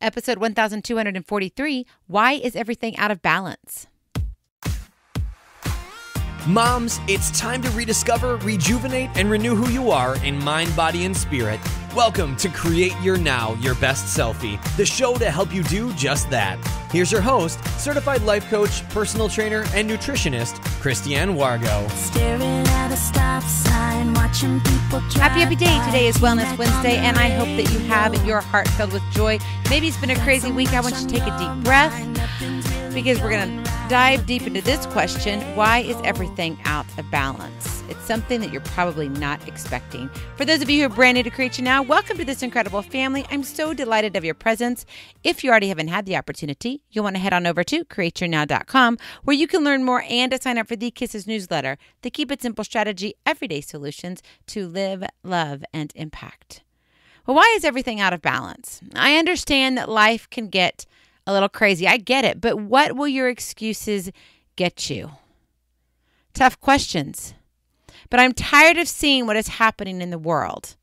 Episode 1243 Why is Everything Out of Balance? Moms, it's time to rediscover, rejuvenate, and renew who you are in mind, body, and spirit. Welcome to Create Your Now, Your Best Selfie, the show to help you do just that. Here's your host, certified life coach, personal trainer, and nutritionist, Christiane Wargo. Sign, happy, happy day. Today is Wellness Wednesday, and I hope that you have your heart filled with joy. Maybe it's been a crazy week. I want you to take a deep breath because we're going to dive deep into this question why is everything out of balance? It's something that you're probably not expecting. For those of you who are brand new to Create Your Now, welcome to this incredible family. I'm so delighted of your presence. If you already haven't had the opportunity, you'll want to head on over to createyournow.com where you can learn more and to sign up for the Kisses newsletter, the Keep It Simple Strategy Everyday Solutions to Live, Love, and Impact. Well, why is everything out of balance? I understand that life can get a little crazy. I get it. But what will your excuses get you? Tough questions. But I'm tired of seeing what is happening in the world.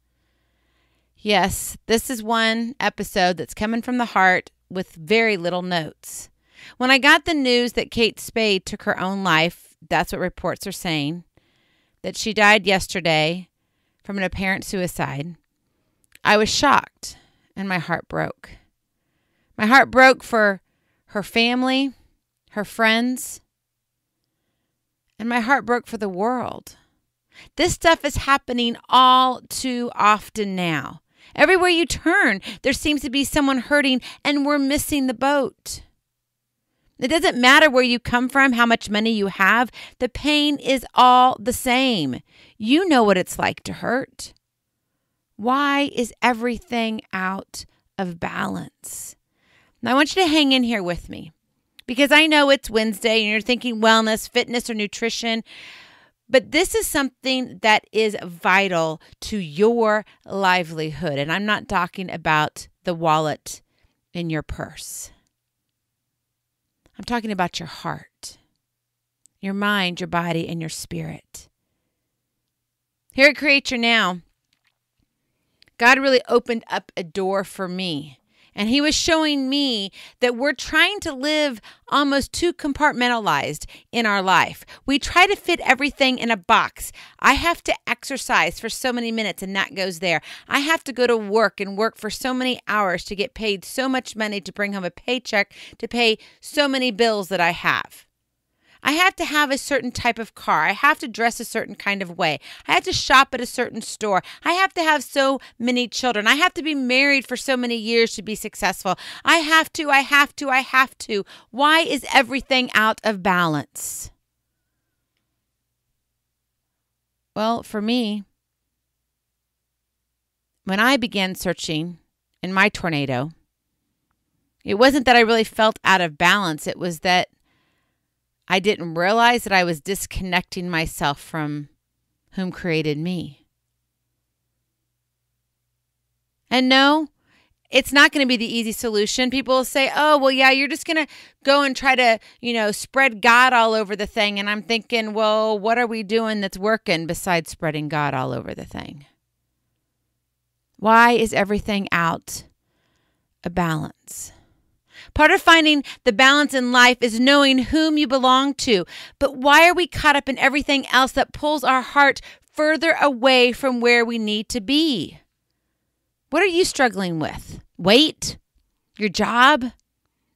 Yes, this is one episode that's coming from the heart with very little notes. When I got the news that Kate Spade took her own life, that's what reports are saying, that she died yesterday from an apparent suicide, I was shocked and my heart broke. My heart broke for her family, her friends, and my heart broke for the world. This stuff is happening all too often now. Everywhere you turn, there seems to be someone hurting, and we're missing the boat. It doesn't matter where you come from, how much money you have, the pain is all the same. You know what it's like to hurt. Why is everything out of balance? Now, I want you to hang in here with me because I know it's Wednesday and you're thinking wellness, fitness, or nutrition. But this is something that is vital to your livelihood. And I'm not talking about the wallet in your purse, I'm talking about your heart, your mind, your body, and your spirit. Here at Create Your Now, God really opened up a door for me and he was showing me that we're trying to live almost too compartmentalized in our life. We try to fit everything in a box. I have to exercise for so many minutes and that goes there. I have to go to work and work for so many hours to get paid so much money to bring home a paycheck to pay so many bills that I have. I have to have a certain type of car. I have to dress a certain kind of way. I have to shop at a certain store. I have to have so many children. I have to be married for so many years to be successful. I have to, I have to, I have to. Why is everything out of balance? Well, for me, when I began searching in my tornado, it wasn't that I really felt out of balance. It was that I didn't realize that I was disconnecting myself from whom created me. And no, it's not going to be the easy solution. People will say, oh, well, yeah, you're just going to go and try to, you know, spread God all over the thing. And I'm thinking, well, what are we doing that's working besides spreading God all over the thing? Why is everything out of balance? Part of finding the balance in life is knowing whom you belong to. But why are we caught up in everything else that pulls our heart further away from where we need to be? What are you struggling with? Weight? Your job?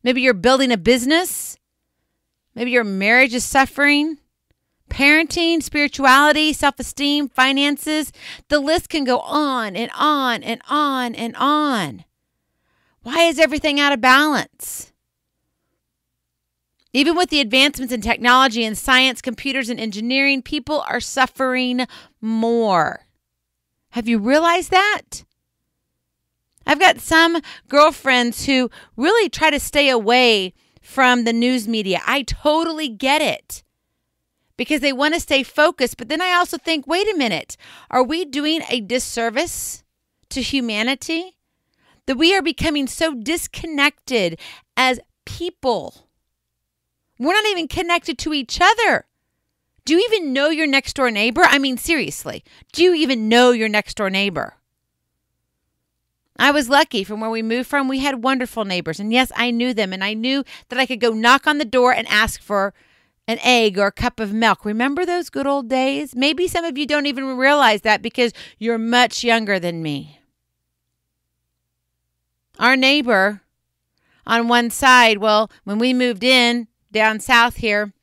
Maybe you're building a business? Maybe your marriage is suffering? Parenting, spirituality, self esteem, finances. The list can go on and on and on and on. Why is everything out of balance? Even with the advancements in technology and science, computers and engineering, people are suffering more. Have you realized that? I've got some girlfriends who really try to stay away from the news media. I totally get it because they want to stay focused. But then I also think wait a minute, are we doing a disservice to humanity? That we are becoming so disconnected as people. We're not even connected to each other. Do you even know your next door neighbor? I mean, seriously, do you even know your next door neighbor? I was lucky from where we moved from. We had wonderful neighbors. And yes, I knew them. And I knew that I could go knock on the door and ask for an egg or a cup of milk. Remember those good old days? Maybe some of you don't even realize that because you're much younger than me. Our neighbor on one side, well, when we moved in down south here,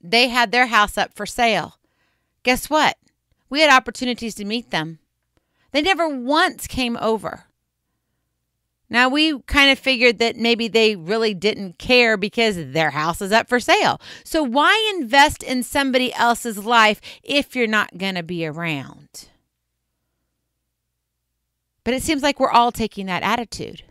they had their house up for sale. Guess what? We had opportunities to meet them. They never once came over. Now, we kind of figured that maybe they really didn't care because their house is up for sale. So, why invest in somebody else's life if you're not going to be around? But it seems like we're all taking that attitude.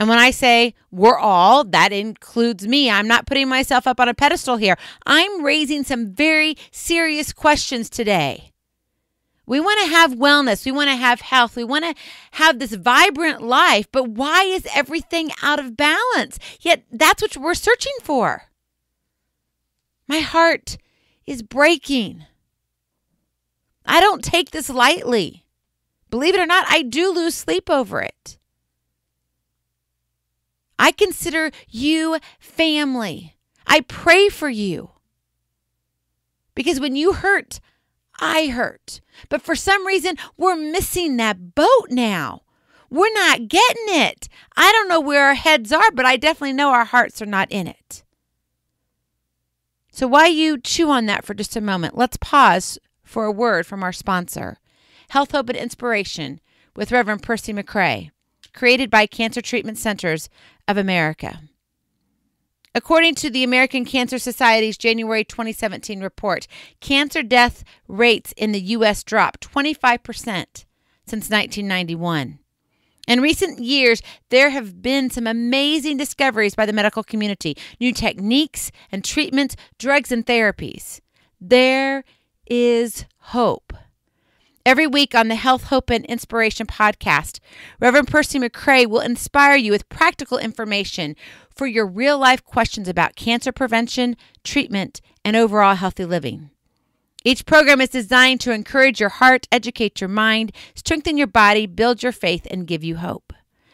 And when I say we're all, that includes me. I'm not putting myself up on a pedestal here. I'm raising some very serious questions today. We want to have wellness. We want to have health. We want to have this vibrant life. But why is everything out of balance? Yet that's what we're searching for. My heart is breaking. I don't take this lightly. Believe it or not, I do lose sleep over it. I consider you family. I pray for you. Because when you hurt, I hurt. But for some reason, we're missing that boat now. We're not getting it. I don't know where our heads are, but I definitely know our hearts are not in it. So, while you chew on that for just a moment, let's pause for a word from our sponsor. Health, Hope, and Inspiration with Reverend Percy McCray, created by Cancer Treatment Centers of America. According to the American Cancer Society's January 2017 report, cancer death rates in the U.S. dropped 25% since 1991. In recent years, there have been some amazing discoveries by the medical community new techniques and treatments, drugs and therapies. There is hope. Every week on the Health, Hope, and Inspiration podcast, Reverend Percy McCray will inspire you with practical information for your real life questions about cancer prevention, treatment, and overall healthy living. Each program is designed to encourage your heart, educate your mind, strengthen your body, build your faith, and give you hope.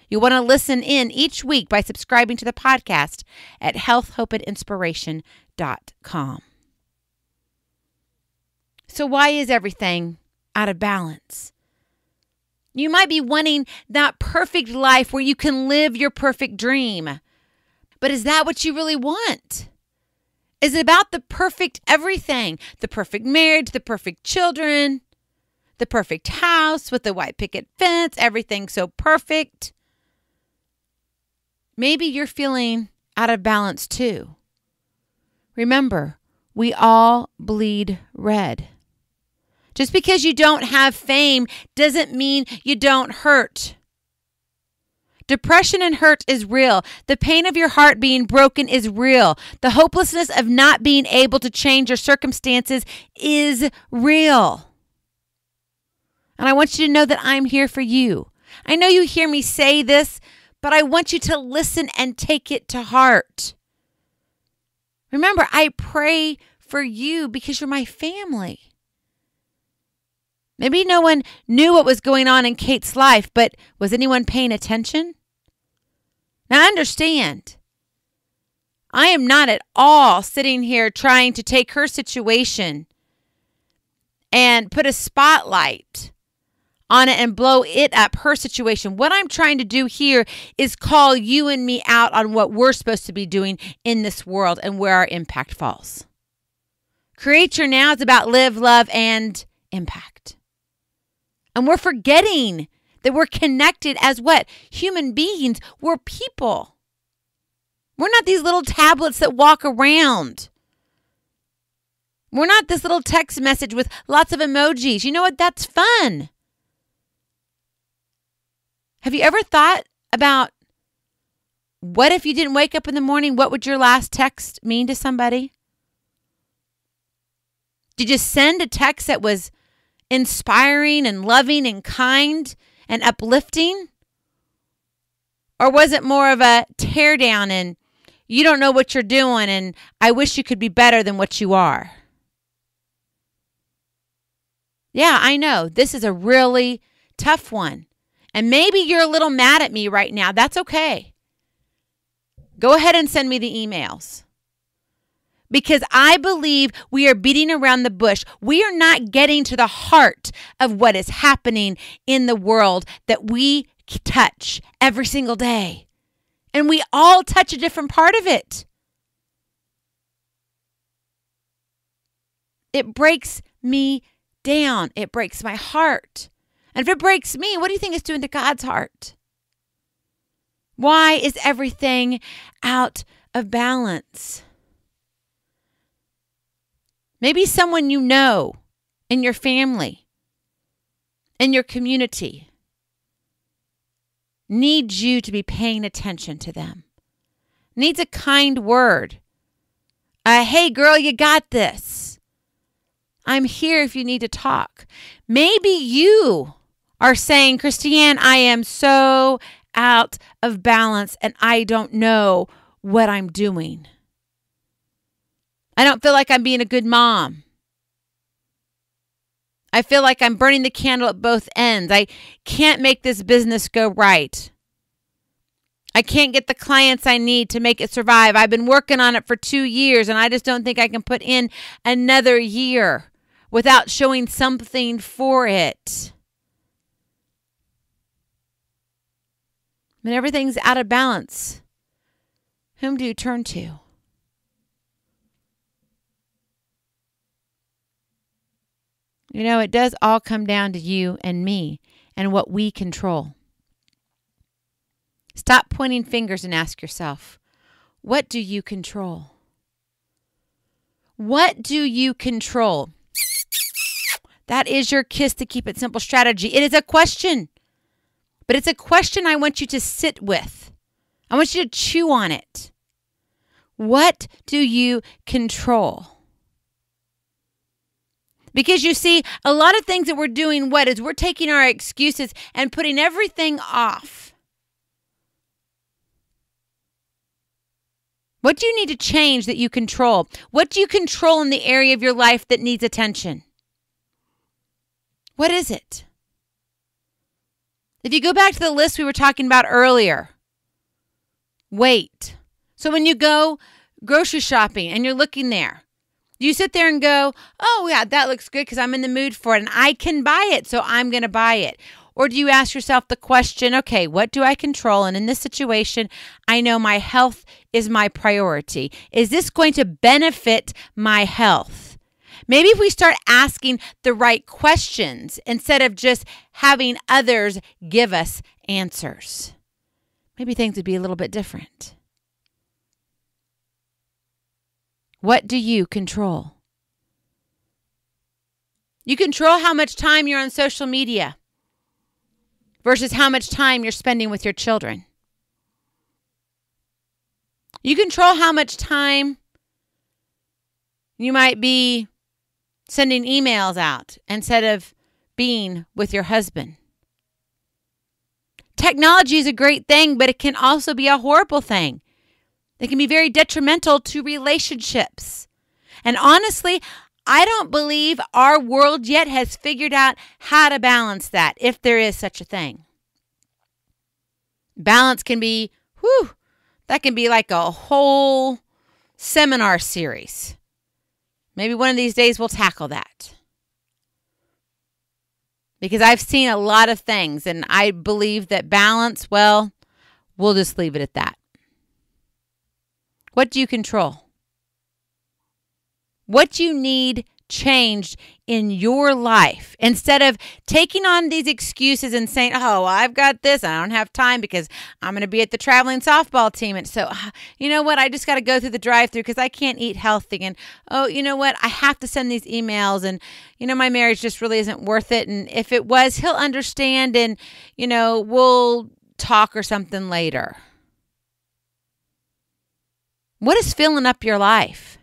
You'll want to listen in each week by subscribing to the podcast at healthhopeandinspiration.com. So, why is everything out of balance. You might be wanting that perfect life where you can live your perfect dream. But is that what you really want? Is it about the perfect everything? The perfect marriage, the perfect children, the perfect house with the white picket fence, everything so perfect? Maybe you're feeling out of balance too. Remember, we all bleed red. Just because you don't have fame doesn't mean you don't hurt. Depression and hurt is real. The pain of your heart being broken is real. The hopelessness of not being able to change your circumstances is real. And I want you to know that I'm here for you. I know you hear me say this, but I want you to listen and take it to heart. Remember, I pray for you because you're my family. Maybe no one knew what was going on in Kate's life, but was anyone paying attention? Now, understand, I am not at all sitting here trying to take her situation and put a spotlight on it and blow it up, her situation. What I'm trying to do here is call you and me out on what we're supposed to be doing in this world and where our impact falls. Create Your Now is about live, love, and impact. And we're forgetting that we're connected as what? Human beings. We're people. We're not these little tablets that walk around. We're not this little text message with lots of emojis. You know what? That's fun. Have you ever thought about what if you didn't wake up in the morning? What would your last text mean to somebody? Did you send a text that was inspiring and loving and kind and uplifting? Or was it more of a tear down and you don't know what you're doing and I wish you could be better than what you are? Yeah, I know. This is a really tough one And maybe you're a little mad at me right now. That's okay. Go ahead and send me the emails. Because I believe we are beating around the bush. We are not getting to the heart of what is happening in the world that we touch every single day. And we all touch a different part of it. It breaks me down. It breaks my heart. And if it breaks me, what do you think it's doing to God's heart? Why is everything out of balance? Maybe someone you know in your family, in your community, needs you to be paying attention to them, needs a kind word. Uh, hey, girl, you got this. I'm here if you need to talk. Maybe you are saying, Christiane, I am so out of balance and I don't know what I'm doing. I don't feel like I'm being a good mom. I feel like I'm burning the candle at both ends. I can't make this business go right. I can't get the clients I need to make it survive. I've been working on it for two years and I just don't think I can put in another year without showing something for it. When everything's out of balance, whom do you turn to? You know, it does all come down to you and me and what we control. Stop pointing fingers and ask yourself, what do you control? What do you control? That is your kiss to keep it simple strategy. It is a question, but it's a question I want you to sit with. I want you to chew on it. What do you control? Because you see, a lot of things that we're doing, what is we're taking our excuses and putting everything off. What do you need to change that you control? What do you control in the area of your life that needs attention? What is it? If you go back to the list we were talking about earlier, wait. So when you go grocery shopping and you're looking there, you sit there and go, oh, yeah, that looks good because I'm in the mood for it and I can buy it, so I'm going to buy it. Or do you ask yourself the question, okay, what do I control? And in this situation, I know my health is my priority. Is this going to benefit my health? Maybe if we start asking the right questions instead of just having others give us answers, maybe things would be a little bit different. What do you control? You control how much time you're on social media versus how much time you're spending with your children. You control how much time you might be sending emails out instead of being with your husband. Technology is a great thing, but it can also be a horrible thing. They can be very detrimental to relationships. And honestly, I don't believe our world yet has figured out how to balance that, if there is such a thing. Balance can be, whew, that can be like a whole seminar series. Maybe one of these days we'll tackle that. Because I've seen a lot of things, and I believe that balance, well, we'll just leave it at that. What do you control? What you need changed in your life instead of taking on these excuses and saying, Oh, I've got this. I don't have time because I'm going to be at the traveling softball team. And so, ah, you know what? I just got to go through the drive through because I can't eat healthy. And oh, you know what? I have to send these emails. And, you know, my marriage just really isn't worth it. And if it was, he'll understand and, you know, we'll talk or something later. What is filling up your life?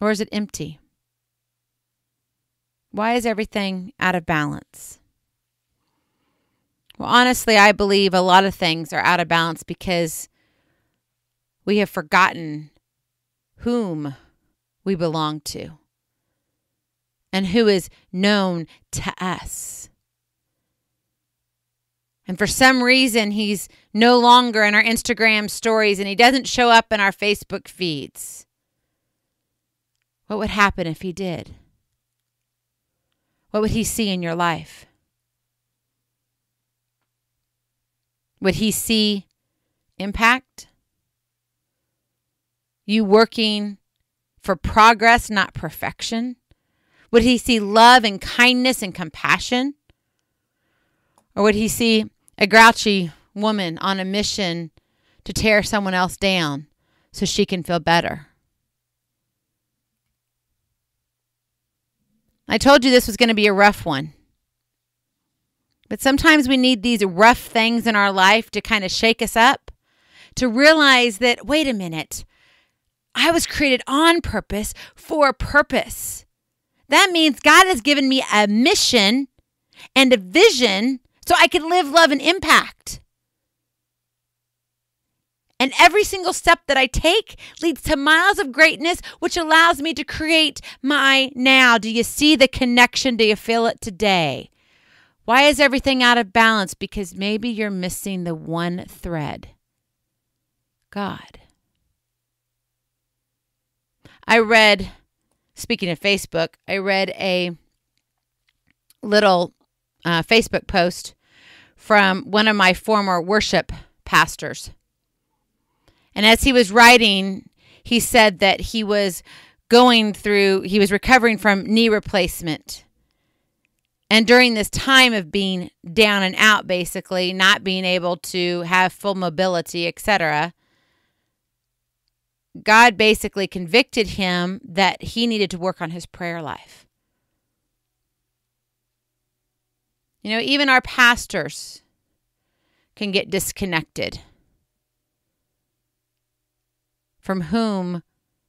Or is it empty? Why is everything out of balance? Well, honestly, I believe a lot of things are out of balance because we have forgotten whom we belong to. and who is known to us. And for some reason, he's no longer in our Instagram stories and he doesn't show up in our Facebook feeds. What would happen if he did? What would he see in your life? Would he see impact? You working for progress, not perfection? Would he see love and kindness and compassion? Or would he see a grouchy woman on a mission to tear someone else down so she can feel better? I told you this was going to be a rough one. But sometimes we need these rough things in our life to kind of shake us up, to realize that, wait a minute, I was created on purpose for a purpose. That means God has given me a mission and a vision so I can live, love, and impact. And every single step that I take leads to miles of greatness, which allows me to create my now. Do you see the connection? Do you feel it today? Why is everything out of balance? Because maybe you're missing the one thread God. I read speaking of Facebook, I read a little uh, Facebook post from one of my former worship pastors. And as he was writing, he said that he was going through, he was recovering from knee replacement. And during this time of being down and out, basically, not being able to have full mobility, etc., God basically convicted him that he needed to work on his prayer life. You know, even our pastors can get disconnected from whom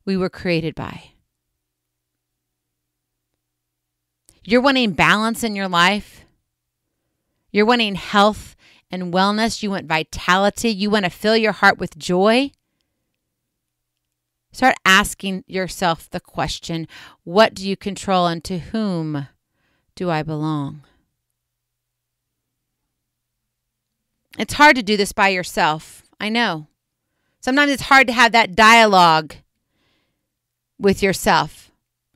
we were created by. You're wanting balance in your life. You're wanting health and wellness. You want vitality. You want to fill your heart with joy. Start asking yourself the question what do you control and to whom do I belong? It's hard to do this by yourself. I know. Sometimes it's hard to have that dialogue with yourself.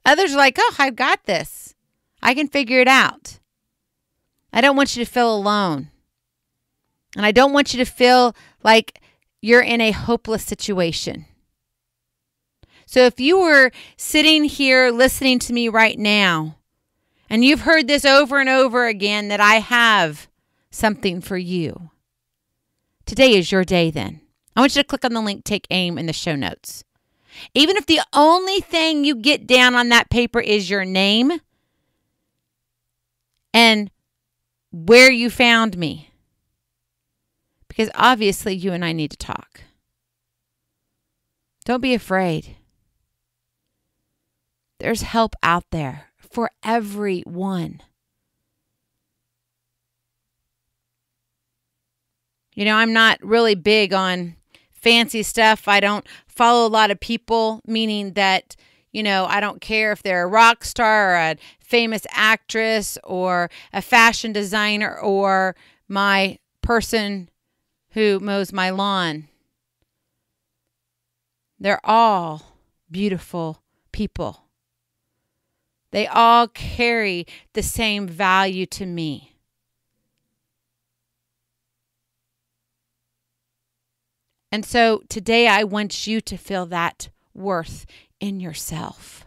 Others are like, oh, I've got this. I can figure it out. I don't want you to feel alone. And I don't want you to feel like you're in a hopeless situation. So if you were sitting here listening to me right now, and you've heard this over and over again that I have something for you, today is your day then. I want you to click on the link, take aim in the show notes. Even if the only thing you get down on that paper is your name and where you found me, because obviously you and I need to talk. Don't be afraid. There's help out there for everyone. You know, I'm not really big on fancy stuff. I don't follow a lot of people, meaning that, you know, I don't care if they're a rock star or a famous actress or a fashion designer or my person who mows my lawn. They're all beautiful people. They all carry the same value to me. And so today I want you to feel that worth in yourself.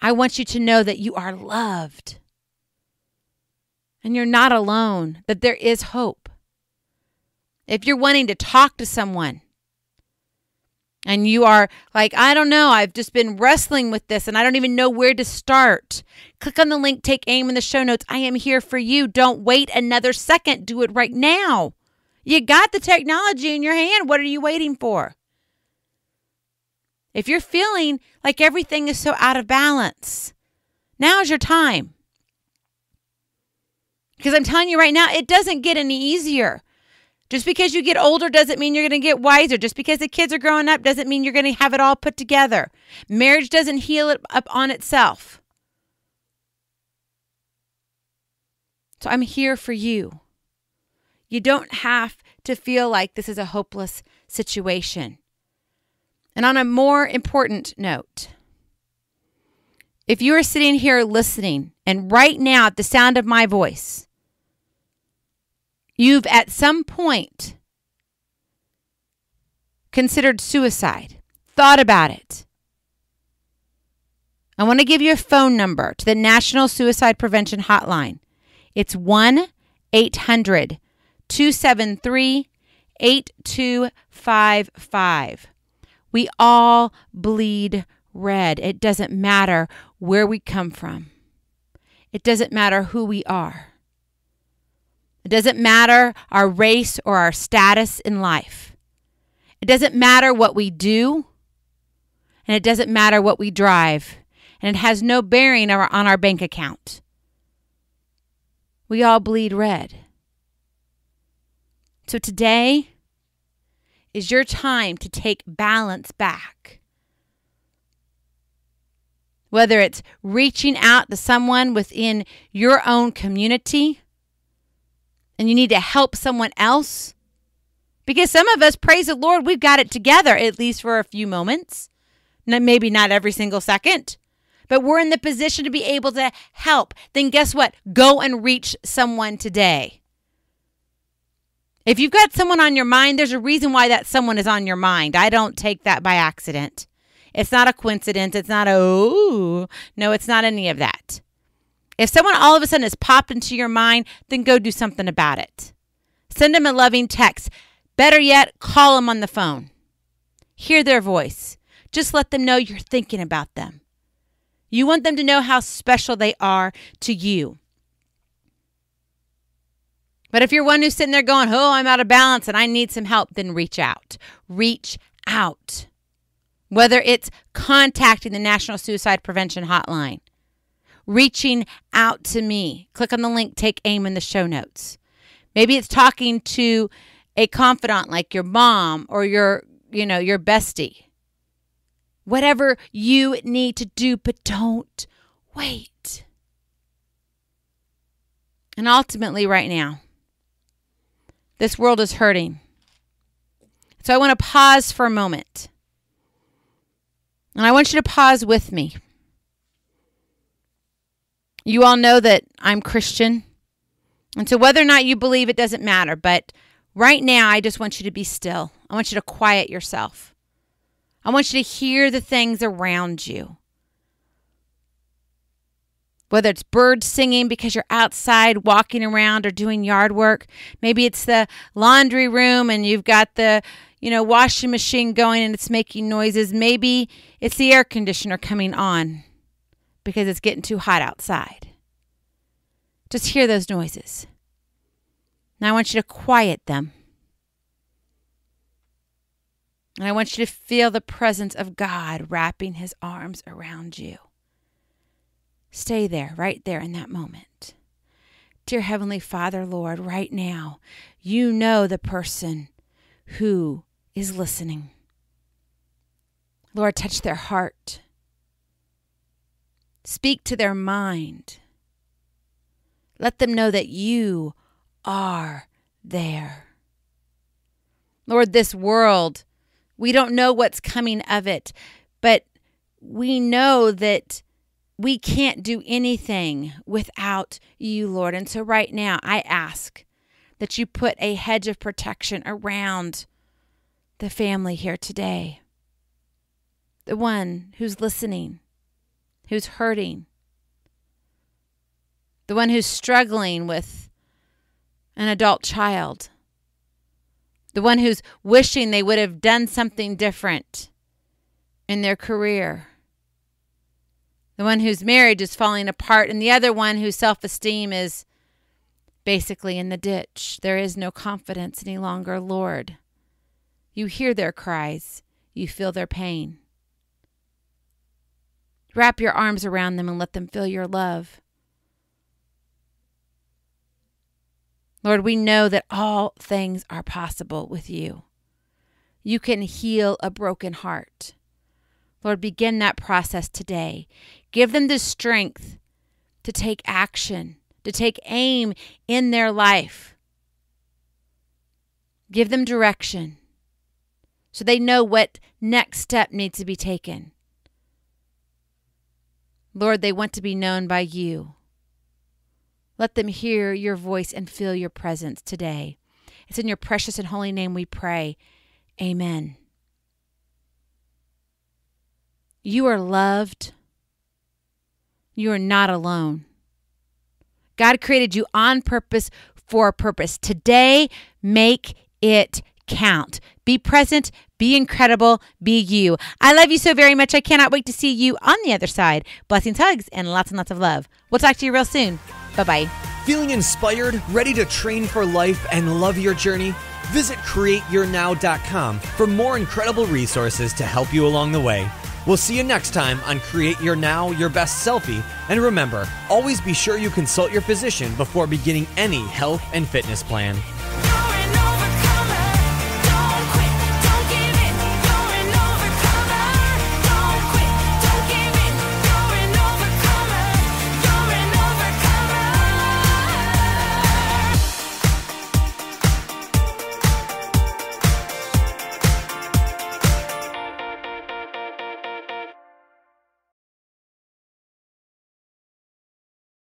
I want you to know that you are loved and you're not alone, that there is hope. If you're wanting to talk to someone, and you are like, I don't know, I've just been wrestling with this and I don't even know where to start, click on the link, take aim in the show notes. I am here for you. Don't wait another second. Do it right now. You got the technology in your hand. What are you waiting for? If you're feeling like everything is so out of balance, now's your time. Because I'm telling you right now, it doesn't get any easier. Just because you get older doesn't mean you're going to get wiser. Just because the kids are growing up doesn't mean you're going to have it all put together. Marriage doesn't heal it up on itself. So I'm here for you. You don't have to feel like this is a hopeless situation. And on a more important note, if you are sitting here listening and right now at the sound of my voice, you've at some point considered suicide, thought about it. I want to give you a phone number to the National Suicide Prevention Hotline. It's 1 800 273 8255. We all bleed red. It doesn't matter where we come from, it doesn't matter who we are. It doesn't matter our race or our status in life. It doesn't matter what we do, and it doesn't matter what we drive, and it has no bearing on our bank account. We all bleed red. So today is your time to take balance back. Whether it's reaching out to someone within your own community and you need to help someone else, because some of us, praise the Lord, we've got it together, at least for a few moments. Maybe not every single second, but we're in the position to be able to help. Then guess what? Go and reach someone today. If you've got someone on your mind, there's a reason why that someone is on your mind. I don't take that by accident. It's not a coincidence. It's not a, oh, no, it's not any of that. If someone all of a sudden has popped into your mind, then go do something about it. Send them a loving text. Better yet, call them on the phone. Hear their voice. Just let them know you're thinking about them. You want them to know how special they are to you. But if you're one who's sitting there going, oh, I'm out of balance and I need some help, then reach out. Reach out. Whether it's contacting the National Suicide Prevention Hotline, reaching out to me, click on the link, take aim in the show notes. Maybe it's talking to a confidant like your mom or your, you know, your bestie. Whatever you need to do, but don't wait. And ultimately, right now, this world is hurting. So I want to pause for a moment. And I want you to pause with me. You all know that I'm Christian. And so whether or not you believe it doesn't matter. But right now, I just want you to be still. I want you to quiet yourself. I want you to hear the things around you whether it's birds singing because you're outside walking around or doing yard work. Maybe it's the laundry room and you've got the, you know, washing machine going and it's making noises. Maybe it's the air conditioner coming on because it's getting too hot outside. Just hear those noises. Now I want you to quiet them. And I want you to feel the presence of God wrapping his arms around you. Stay there, right there in that moment. Dear Heavenly Father, Lord, right now, you know the person who is listening. Lord, touch their heart. Speak to their mind. Let them know that you are there. Lord, this world, we don't know what's coming of it, but we know that we can't do anything without you, Lord. And so right now, I ask that you put a hedge of protection around the family here today. The one who's listening, who's hurting, the one who's struggling with an adult child, the one who's wishing they would have done something different in their career the one whose marriage is falling apart, and the other one whose self esteem is basically in the ditch. There is no confidence any longer, Lord. You hear their cries, you feel their pain. Wrap your arms around them and let them feel your love. Lord, we know that all things are possible with you. You can heal a broken heart. Lord, begin that process today. Give them the strength to take action, to take aim in their life. Give them direction so they know what next step needs to be taken. Lord, they want to be known by you. Let them hear your voice and feel your presence today. It's in your precious and holy name we pray. Amen. You are loved. You are not alone. God created you on purpose for a purpose. Today, make it count. Be present, be incredible, be you. I love you so very much. I cannot wait to see you on the other side. Blessings, hugs, and lots and lots of love. We'll talk to you real soon. Bye bye. Feeling inspired, ready to train for life, and love your journey? Visit createyournow.com for more incredible resources to help you along the way. We'll see you next time on Create Your Now, Your Best Selfie. And remember, always be sure you consult your physician before beginning any health and fitness plan.